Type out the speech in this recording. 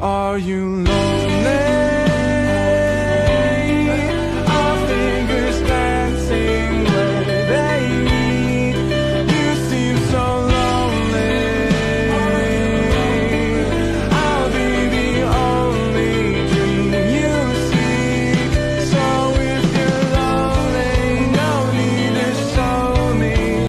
Are you lonely?